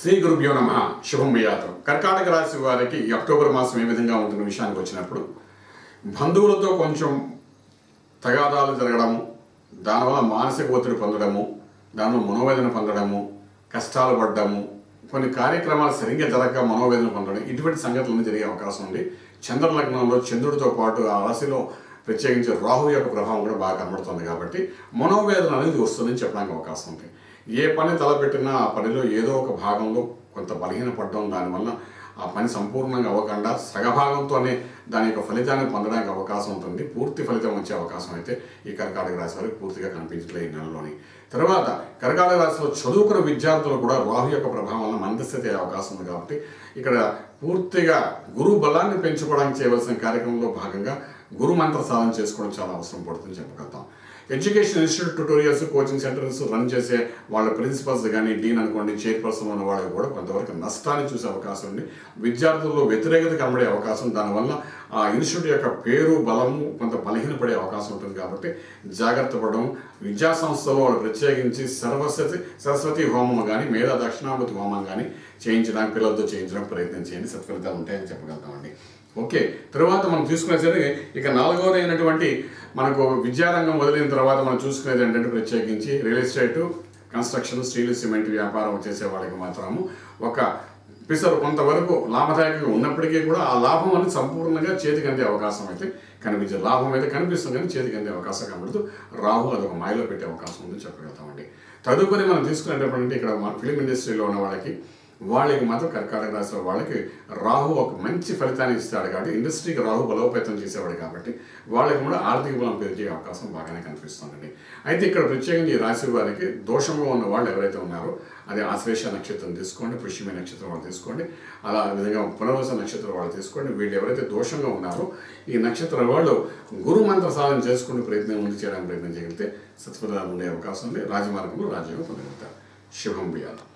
శ్రీ గురుభ్యో నమ. శుభం కర్కాటక రాశి వారికి అక్టోబర్ మాసం ఏ విధంగా ఉంటున్న విషయానికి వచ్చినప్పుడు బంధువులతో కొంచెం తగాదాలు జరగడము దానివల్ల మానసిక ఒత్తిడి పొందడము దానివల్ల మనోవేదన పొందడము కష్టాలు పడ్డము కొన్ని కార్యక్రమాలు సరిగ్గా జరగక మనోవేదన పొందడం ఇటువంటి సంఘటనలు జరిగే అవకాశం ఉంది. చంద్రలగ్నంలో చంద్రుడితో పాటు ఆ రాశిలో ప్రత్యేకించి రాహు యొక్క ప్రభావం కూడా బాగా కనబడుతుంది కాబట్టి మనోవేదన అనేది వస్తుందని చెప్పడానికి అవకాశం ఉంది. ఏ పని తలపెట్టినా ఆ పనిలో ఏదో ఒక భాగంలో కొంత బలహీనపడడం దానివల్ల ఆ పని సంపూర్ణంగా అవ్వకుండా సగభాగంతోనే దాని యొక్క ఫలితాన్ని పొందడానికి అవకాశం ఉంటుంది. పూర్తి ఫలితం వచ్చే అవకాశం అయితే ఈ కర్కాటక రాశి వారికి పూర్తిగా కనిపించట్లే ఈ నెలలోని. తర్వాత కర్కాటక రాశిలో చదువుకున్న విద్యార్థులు కూడా రాహు యొక్క ప్రభావం వల్ల మందస్థితి అయ్యే అవకాశం ఉంది కాబట్టి ఇక్కడ పూర్తిగా గురు బలాన్ని పెంచుకోవడానికి చేయవలసిన కార్యక్రమంలో భాగంగా గురు మంత్ర సాధన చేసుకోవడం చాలా అవసరం పడుతుందని చెప్పగలుగుతాం. Education institute tutorials coaching centres run చేసే వాళ్ళ ప్రిన్సిపల్స్ కానీ డీన్ అనుకోండి చైర్పర్సన్ ఉన్న వాళ్ళకి కూడా కొంతవరకు నష్టాన్ని చూసే అవకాశం ఉంది. విద్యార్థుల్లో వ్యతిరేకత కనబడే అవకాశం దానివల్ల ఆ ఇన్స్టిట్యూట్ యొక్క పేరు బలము కొంత బలహీనపడే అవకాశం ఉంటుంది కాబట్టి జాగ్రత్త పడడం. విద్యా సంస్థలో వాళ్ళు ప్రత్యేకించి సరస్వతి సరస్వతి హోమం కానీ మేధా దక్షిణామూర్తి హోమం కానీ చేయించడానికి పిల్లలతో చేయించడానికి ప్రయత్నం చేయండి. సత్ఫలితాలు ఉంటాయని చెప్పగలుగుతామండి. ఓకే తర్వాత మనం చూసుకునేసరికి ఇక నాలుగవది అయినటువంటి మనకు విద్యారంగం వదిలిన తర్వాత మనం చూసుకునేది ఏంటంటే ప్రత్యేకించి real estate construction steel cement వ్యాపారం చేసే వాళ్ళకి మాత్రము ఒక పిసరు కొంతవరకు లాభదాయకంగా ఉన్నప్పటికీ కూడా ఆ లాభం అనేది సంపూర్ణంగా చేతికి అందే అవకాశం అయితే కనిపించదు. లాభం అయితే కనిపిస్తుంది కానీ చేతికి అందే అవకాశం కనబడుతూ రాహు అదొక మాయలో పెట్టే అవకాశం ఉందని చెప్పగలుగుతామండి. తదుపరి మనం తీసుకునేటటువంటి ఇక్కడ మన ఫిలిం ఇండస్ట్రీలో ఉన్న వాళ్ళకి వాళ్ళకి మాత్రం కర్కాటక రాశిలో వాళ్ళకి రాహు ఒక మంచి ఫలితాన్ని ఇస్తాడు కాబట్టి ఇండస్ట్రీకి రాహు బలోపేతం చేసేవాడు కాబట్టి వాళ్ళకి కూడా ఆర్థిక బలం పెరిగే అవకాశం బాగానే కనిపిస్తుందండి. అయితే ఇక్కడ ప్రత్యేకంగా ఈ రాశి వారికి దోషంగా ఉన్న వాళ్ళు ఎవరైతే ఉన్నారో అది ఆశ్లేష నక్షత్రం తీసుకోండి పుష్యమి నక్షత్రం వాళ్ళు తీసుకోండి అలా విధంగా పునర్వస నక్షత్రం వాళ్ళు తీసుకోండి. వీళ్ళు ఎవరైతే దోషంగా ఉన్నారో ఈ నక్షత్రం వాళ్ళు గురు మంత్ర సాధన చేసుకునే ప్రయత్నం ముందు చేయడానికి ప్రయత్నం చేయగలిగితే సత్ఫలాలు ఉండే అవకాశం ఉంది. రాజమార్గంలో రాజ్యంగా పొందగలుగుతారు శుభం బియాలు